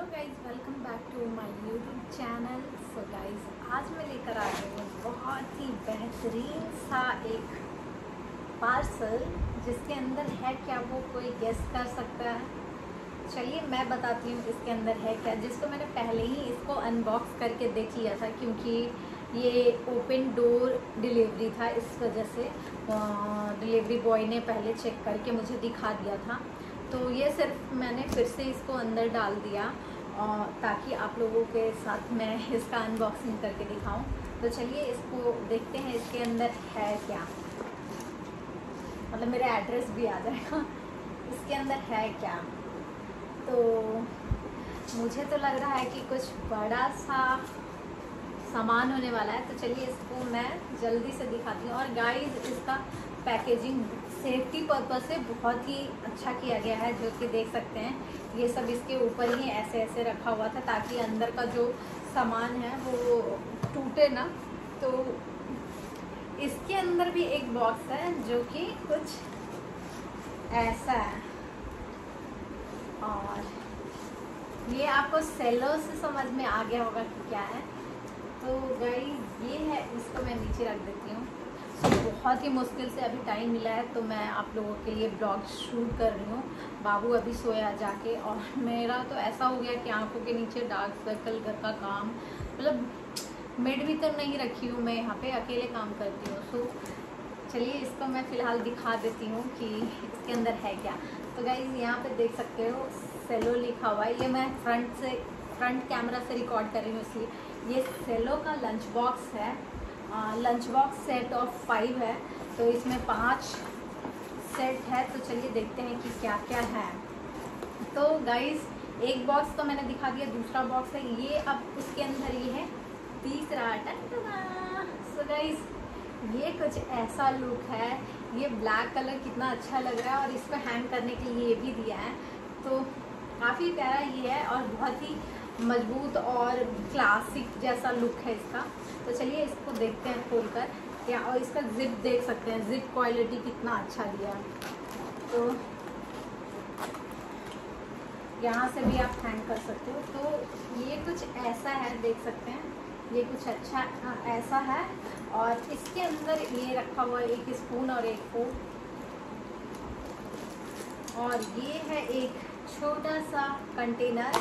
Hello guys welcome back to my YouTube channel so guys आज मैं लेकर आ रही हूँ बहुत ही बेहतरीन सा एक पार्सल जिसके अंदर है क्या वो कोई गेस्ट कर सकता है? चलिए मैं बताती हूँ इसके अंदर है क्या। जिसको मैंने पहले ही इसको अनबॉक्स करके देख लिया था, क्योंकि ये ओपन डोर डिलीवरी था, इस वजह से डिलीवरी बॉय ने पहले चेक करके मुझे दिखा दिया था। तो ये सिर्फ़ मैंने फिर से इसको अंदर डाल दिया और ताकि आप लोगों के साथ मैं इसका अनबॉक्सिंग करके दिखाऊँ। तो चलिए इसको देखते हैं इसके अंदर है क्या। मतलब मेरा एड्रेस भी आ जाएगा इसके अंदर है क्या। तो मुझे तो लग रहा है कि कुछ बड़ा सा सामान होने वाला है। तो चलिए इसको मैं जल्दी से दिखाती हूँ। और गाइस इसका पैकेजिंग सेफ्टी पर्पज से बहुत ही अच्छा किया गया है, जो कि देख सकते हैं। ये सब इसके ऊपर ही ऐसे ऐसे रखा हुआ था ताकि अंदर का जो सामान है, वो टूटे ना। तो इसके अंदर भी एक बॉक्स है, जो कि कुछ ऐसा है। और ये आपको सेलो से समझ में आ गया होगा कि क्या है। तो गई ये है, इसको मैं नीचे रख देती हूँ। बहुत ही मुश्किल से अभी टाइम मिला है तो मैं आप लोगों के लिए ब्लॉग शूट कर रही हूँ। बाबू अभी सोया जाके, और मेरा तो ऐसा हो गया कि आँखों के नीचे डार्क सर्कल घर का काम मतलब मिड भी तो नहीं रखी हूँ मैं यहाँ पे, अकेले काम करती हूँ। सो चलिए इसको मैं फ़िलहाल दिखा देती हूँ कि इसके अंदर है क्या। तो गाइज़ यहाँ पर देख सकते हो सेलो लिखा हुआ है। ये मैं फ्रंट से फ्रंट कैमरा से रिकॉर्ड कर रही हूँ इसलिए। ये सेलो का लंच बॉक्स है। Lunch box set of five है तो इसमें पाँच सेट है तो चलिए देखते हैं कि क्या क्या है। तो गाइस एक बॉक्स तो मैंने दिखा दिया, दूसरा बॉक्स है, ये अब उसके अंदर ये है, तीसरा आइटम सो गाइस ये कुछ ऐसा लुक है, ये ब्लैक कलर कितना अच्छा लग रहा है, और इसको हैंग करने के लिए ये भी दिया है। तो काफ़ी प्यारा ये है, और बहुत ही मज़बूत और क्लासिक जैसा लुक है इसका। तो चलिए इसको देखते हैं खोल कर या और इसका जिप देख सकते हैं। जिप क्वालिटी कितना अच्छा दिया। तो यहाँ से भी आप हैंग कर सकते हो। तो ये कुछ ऐसा है देख सकते हैं। ये कुछ अच्छा आ, ऐसा है। और इसके अंदर ये रखा हुआ एक स्पून और एक फोक और ये है एक छोटा सा कंटेनर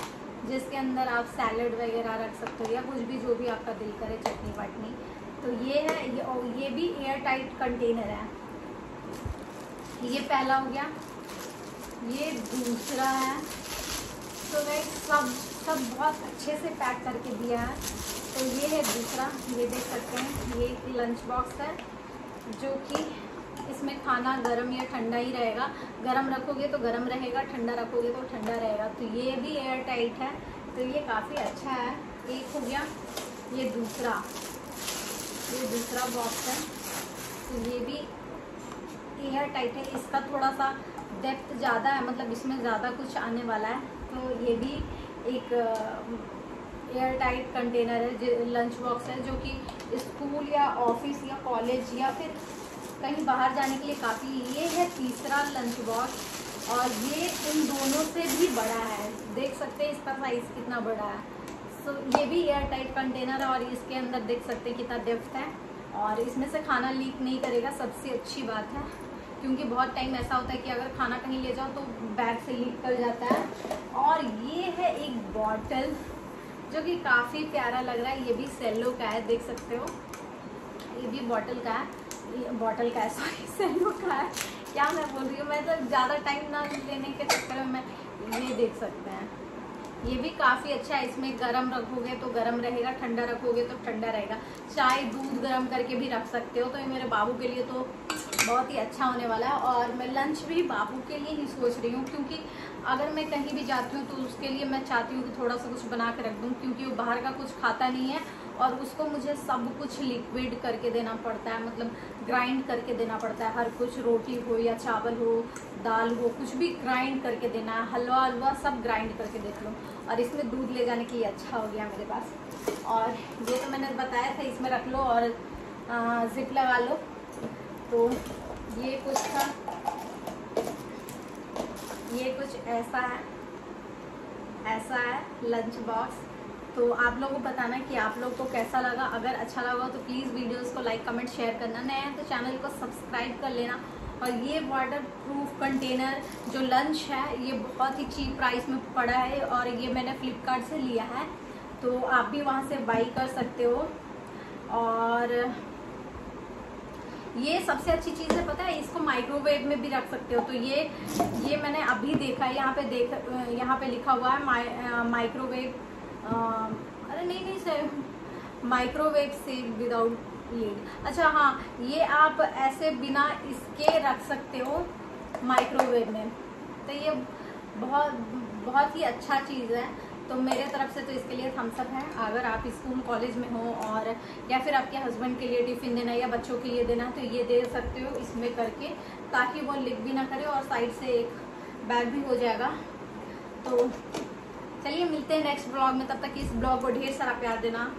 जिसके अंदर आप सैलड वगैरह रख सकते हो या कुछ भी जो भी आपका दिल करे, चटनी, वटनी। तो ये है, ये और ये भी एयर टाइट कंटेनर है। ये पहला हो गया। ये दूसरा है। तो मैं सब सब बहुत अच्छे से पैक करके दिया है। तो ये है दूसरा। ये देख सकते हैं, ये एक लंच बॉक्स है, जो कि इसमें खाना गर्म या ठंडा ही रहेगा। गर्म रखोगे तो गर्म रहेगा, ठंडा रखोगे तो ठंडा रहेगा। तो ये भी एयर टाइट है। तो ये काफ़ी अच्छा है। एक हो गया, ये दूसरा। ये दूसरा बॉक्स है। तो ये भी एयर टाइट है। इसका थोड़ा सा डेप्थ ज़्यादा है मतलब इसमें ज़्यादा कुछ आने वाला है। तो ये भी एक एयर टाइट कंटेनर है लंच बॉक्स है, जो कि स्कूल या ऑफ़िस या कॉलेज या फिर कहीं बाहर जाने के लिए काफ़ी ये है तीसरा लंच बॉक्स और ये इन दोनों से भी बड़ा है। देख सकते हैं इसका साइज़ कितना बड़ा है। सो ये भी एयर टाइट कंटेनर है और इसके अंदर देख सकते हैं कितना डिफ्ट है। और इसमें से खाना लीक नहीं करेगा, सबसे अच्छी बात है। क्योंकि बहुत टाइम ऐसा होता है कि अगर खाना कहीं ले जाओ तो बैग से लीक कर जाता है। और ये है एक बॉटल जो कि काफ़ी प्यारा लग रहा है। ये भी सेलो का है, देख सकते हो। ये भी बॉटल का है। बॉटल का सॉरी सेलो का है। क्या मैं बोल रही हूँ? मैं तो ज़्यादा टाइम ना लेने के चक्कर में मैं ये देख सकते हैं। ये भी काफ़ी अच्छा है, इसमें गरम रखोगे तो गरम रहेगा, ठंडा रखोगे तो ठंडा रहेगा। चाय दूध गरम करके भी रख सकते हो तो ये मेरे बाबू के लिए तो बहुत ही अच्छा होने वाला है। और मैं लंच भी बाबू के लिए ही सोच रही हूँ, क्योंकि अगर मैं कहीं भी जाती हूँ तो उसके लिए मैं चाहती हूँ कि थोड़ा सा कुछ बना के रख दूँ, क्योंकि वो बाहर का कुछ खाता नहीं है। और उसको मुझे सब कुछ लिक्विड करके देना पड़ता है मतलब ग्राइंड करके देना पड़ता है। हर कुछ रोटी हो या चावल हो, दाल हो, कुछ भी ग्राइंड करके देना है, हलवा हलवा सब ग्राइंड करके देख लो। और इसमें दूध ले जाने के लिए अच्छा हो गया मेरे पास। और ये तो मैंने बताया था, इसमें रख लो और जिप लगा लो। तो ये कुछ था। ये कुछ ऐसा है ऐसा है लंच बॉक्स तो आप लोगों को बताना कि आप लोग को कैसा लगा। अगर अच्छा लगा तो प्लीज़ वीडियोस को लाइक कमेंट शेयर करना। नया है तो चैनल को सब्सक्राइब कर लेना। और ये वाटर प्रूफ कंटेनर जो लंच है, ये बहुत ही चीप प्राइस में पड़ा है और ये मैंने फ्लिपकार्ट से लिया है। तो आप भी वहाँ से बाई कर सकते हो। और ये सबसे अच्छी चीज़ है, पता है? इसको माइक्रोवेव में भी रख सकते हो। तो ये ये मैंने अभी देखा है। यहाँ पे देख, यहाँ पे लिखा हुआ है माइक्रोवेव अरे नहीं नहीं सर माइक्रोवेव से विदाउट लीड अच्छा हाँ ये आप ऐसे बिना इसके रख सकते हो माइक्रोवेव में. तो ये बहुत बहुत ही अच्छा चीज़ है. तो मेरे तरफ़ से तो इसके लिए थम्सअप है. अगर आप स्कूल कॉलेज में हो और, या फिर आपके हस्बैंड के लिए टिफ़िन देना या बच्चों के लिए देना तो ये दे सकते हो इसमें करके, ताकि वो लिक भी ना करे और साइड से एक बैग भी हो जाएगा. तो चलिए मिलते हैं नेक्स्ट ब्लॉग में, तब तक इस ब्लॉग को ढेर सारा प्यार देना।